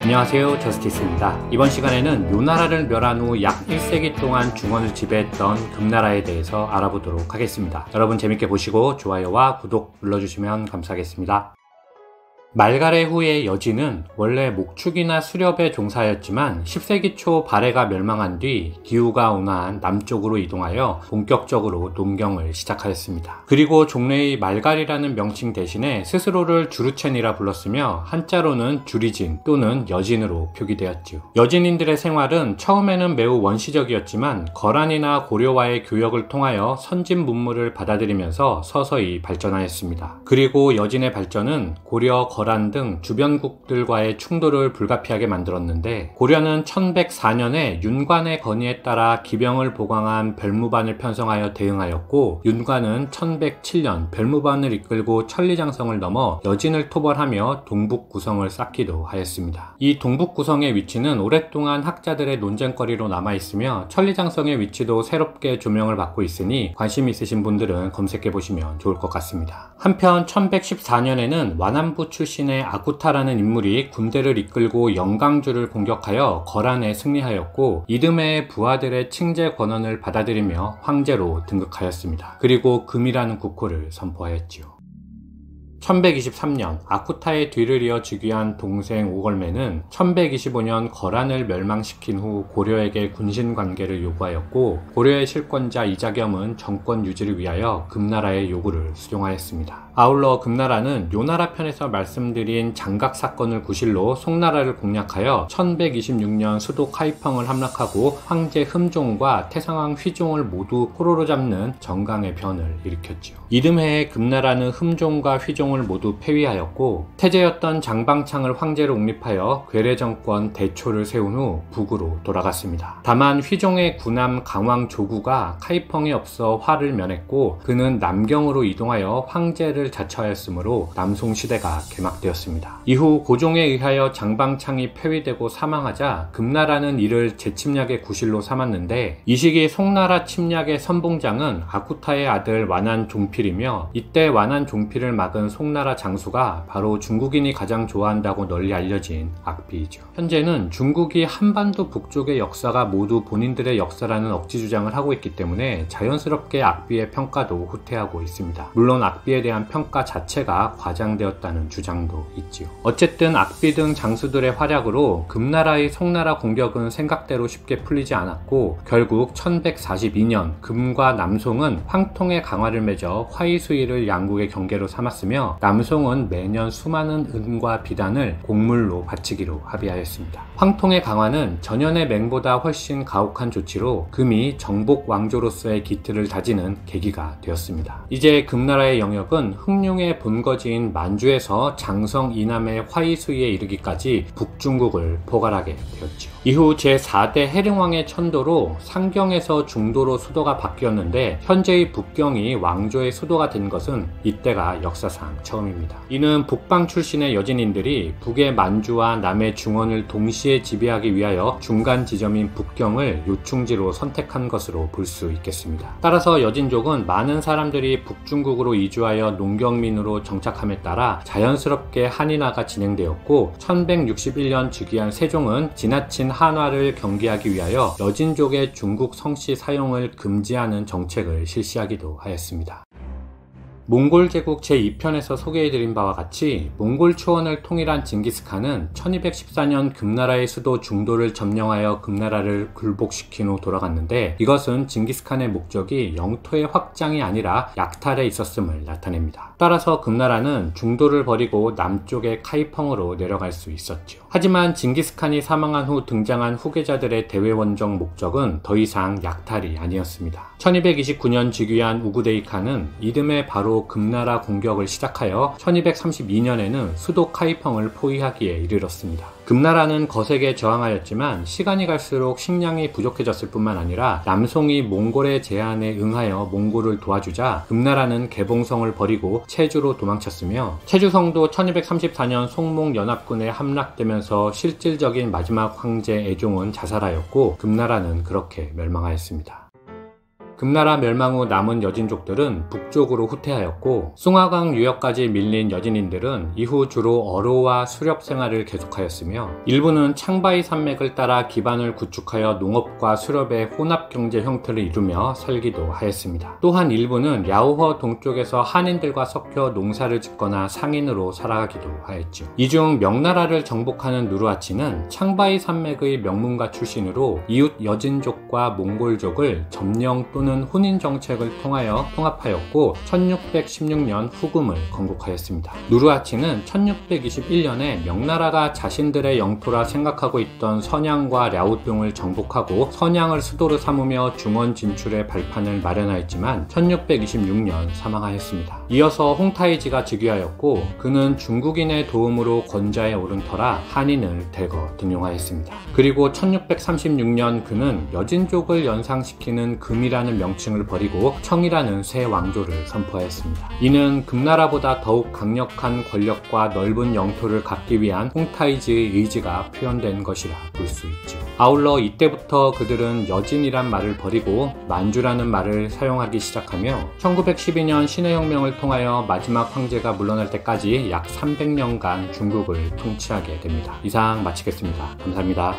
안녕하세요 저스티스입니다. 이번 시간에는 요나라를 멸한 후 약 1세기 동안 중원을 지배했던 금나라에 대해서 알아보도록 하겠습니다. 여러분 재밌게 보시고 좋아요와 구독 눌러주시면 감사하겠습니다 말가래 후의 여진은 원래 목축이나 수렵에 종사하였지만 10세기 초 발해가 멸망한 뒤 기후가 온화한 남쪽으로 이동하여 본격적으로 농경을 시작하였습니다. 그리고 종래의 말갈이라는 명칭 대신에 스스로를 주루첸이라 불렀으며 한자로는 주리진 또는 여진으로 표기되었지요. 여진인들의 생활은 처음에는 매우 원시적이었지만 거란이나 고려와의 교역을 통하여 선진 문물을 받아들이면서 서서히 발전하였습니다. 그리고 여진의 발전은 고려 거 거란 등 주변국들과의 충돌을 불가피하게 만들었는데 고려는 1104년에 윤관의 건의에 따라 기병을 보강한 별무반을 편성하여 대응하였고 윤관은 1107년 별무반을 이끌고 천리장성을 넘어 여진을 토벌하며 동북 구성을 쌓기도 하였습니다. 이 동북 구성의 위치는 오랫동안 학자들의 논쟁거리로 남아있으며 천리장성의 위치도 새롭게 조명을 받고 있으니 관심 있으신 분들은 검색해 보시면 좋을 것 같습니다. 한편 1114년에는 완안부 출신 출신의 아쿠타라는 인물이 군대를 이끌고 영강주를 공격하여 거란에 승리하였고 이듬해 부하들의 칭제 권한을 받아들이며 황제로 등극하였습니다. 그리고 금이라는 국호를 선포하였지요. 1123년 아쿠타의 뒤를 이어 즉위한 동생 오걸매는 1125년 거란을 멸망시킨 후 고려에게 군신 관계를 요구하였고 고려의 실권자 이자겸은 정권 유지를 위하여 금나라의 요구를 수용하였습니다. 아울러 금나라는 요나라 편에서 말씀드린 장각 사건을 구실로 송나라를 공략하여 1126년 수도 카이펑을 함락하고 황제 흠종과 태상왕 휘종을 모두 포로로 잡는 정강의 변을 일으켰지요. 이듬해에 금나라는 흠종과 휘종을 세종을 모두 폐위하였고 태제였던 장방창을 황제로 옹립하여 괴뢰 정권 대초를 세운 후 북으로 돌아갔습니다. 다만 휘종의 군함 강왕 조구가 카이펑에 없어 화를 면했고 그는 남경으로 이동하여 황제를 자처하였으므로 남송 시대가 개막되었습니다. 이후 고종에 의하여 장방창이 폐위되고 사망하자 금나라는 이를 재침략의 구실로 삼았는데 이 시기 송나라 침략의 선봉장은 아쿠타의 아들 완한 종필이며 이때 완한 종필을 막은 송 송나라 장수가 바로 중국인이 가장 좋아한다고 널리 알려진 악비이죠. 현재는 중국이 한반도 북쪽의 역사가 모두 본인들의 역사라는 억지 주장을 하고 있기 때문에 자연스럽게 악비의 평가도 후퇴하고 있습니다. 물론 악비에 대한 평가 자체가 과장되었다는 주장도 있지요. 어쨌든 악비 등 장수들의 활약으로 금나라의 송나라 공격은 생각대로 쉽게 풀리지 않았고 결국 1142년 금과 남송은 황통의 강화를 맺어 화이수위를 양국의 경계로 삼았으며 남송은 매년 수많은 은과 비단을 곡물로 바치기로 합의하였습니다. 황통의 강화는 전연의 맹보다 훨씬 가혹한 조치로 금이 정복 왕조로서의 기틀을 다지는 계기가 되었습니다. 이제 금나라의 영역은 흑룡의 본거지인 만주에서 장성 이남의 화이수위에 이르기까지 북중국을 포괄하게 되었죠. 이후 제4대 해릉왕의 천도로 상경에서 중도로 수도가 바뀌었는데 현재의 북경이 왕조의 수도가 된 것은 이때가 역사상 처음입니다. 이는 북방 출신의 여진인들이 북의 만주와 남의 중원을 동시에 지배하기 위하여 중간 지점인 북경을 요충지로 선택한 것으로 볼 수 있겠습니다. 따라서 여진족은 많은 사람들이 북중국으로 이주하여 농경민으로 정착함에 따라 자연스럽게 한인화가 진행되었고 1161년 즉위한 세종은 지나친 한화를 경계하기 위하여 여진족의 중국 성씨 사용을 금지하는 정책을 실시하기도 하였습니다. 몽골 제국 제2편에서 소개해드린 바와 같이 몽골 초원을 통일한 징기스칸은 1214년 금나라의 수도 중도를 점령하여 금나라를 굴복시킨 후 돌아갔는데 이것은 징기스칸의 목적이 영토의 확장이 아니라 약탈에 있었음을 나타냅니다. 따라서 금나라는 중도를 버리고 남쪽의 카이펑으로 내려갈 수 있었죠. 하지만 징기스칸이 사망한 후 등장한 후계자들의 대외원정 목적은 더 이상 약탈이 아니었습니다. 1229년 즉위한 우구데이 칸은 이듬해 바로 금나라 공격을 시작하여 1232년에는 수도 카이펑을 포위하기에 이르렀습니다. 금나라는 거세게 저항하였지만 시간이 갈수록 식량이 부족해졌을 뿐만 아니라 남송이 몽골의 제안에 응하여 몽골을 도와주자 금나라는 개봉성을 버리고 체주로 도망쳤으며 체주성도 1234년 송몽 연합군에 함락되면서 실질적인 마지막 황제 애종은 자살하였고 금나라는 그렇게 멸망하였습니다. 금나라 멸망 후 남은 여진족들은 북쪽으로 후퇴하였고 숭화강 유역까지 밀린 여진인들은 이후 주로 어로와 수렵 생활을 계속하였으며 일부는 창바이 산맥을 따라 기반을 구축하여 농업과 수렵의 혼합 경제 형태를 이루며 살기도 하였습니다. 또한 일부는 야오허 동쪽에서 한인들과 섞여 농사를 짓거나 상인으로 살아가기도 하였죠. 이 중 명나라를 정복하는 누르하치는 창바이 산맥의 명문가 출신으로 이웃 여진족과 몽골족을 점령 또는 혼인 정책을 통하여 통합하였고 1616년 후금을 건국하였습니다. 누르하치는 1621년에 명나라가 자신들의 영토라 생각하고 있던 선양과 랴오등을 정복하고 선양을 수도로 삼으며 중원 진출의 발판을 마련하였지만 1626년 사망하였습니다. 이어서 홍타이지가 즉위하였고 그는 중국인의 도움으로 권좌에 오른 터라 한인을 대거 등용하였습니다. 그리고 1636년 그는 여진족을 연상시키는 금이라는 명칭을 버리고 청이라는 새 왕조를 선포하였습니다. 이는 금나라보다 더욱 강력한 권력과 넓은 영토를 갖기 위한 홍타이지의 의지가 표현된 것이라 볼 수 있죠. 아울러 이때부터 그들은 여진이란 말을 버리고 만주라는 말을 사용하기 시작하며 1912년 신해혁명을 통하여 마지막 황제가 물러날 때까지 약 300년간 중국을 통치하게 됩니다. 이상 마치겠습니다. 감사합니다.